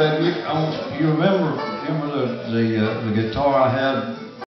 you, um, you remember, remember the, the, uh, the guitar I had?